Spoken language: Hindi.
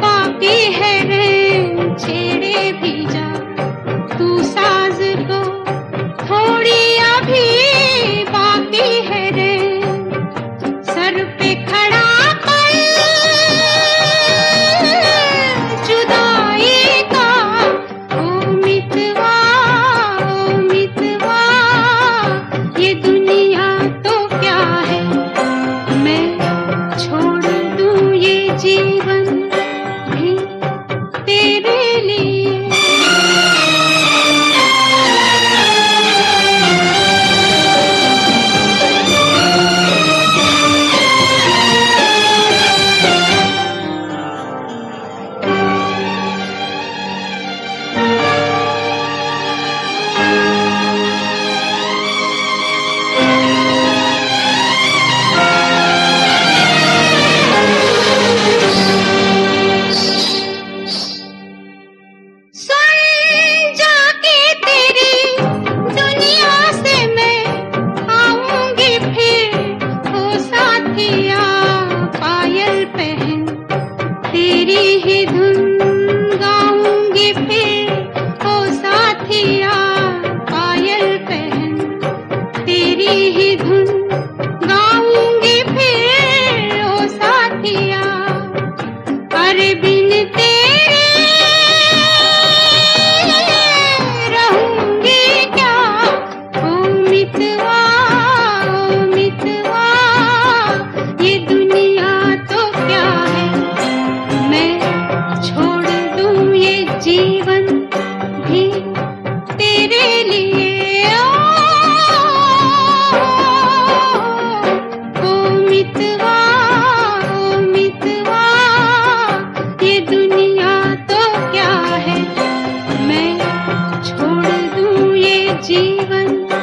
बाकी है मितवा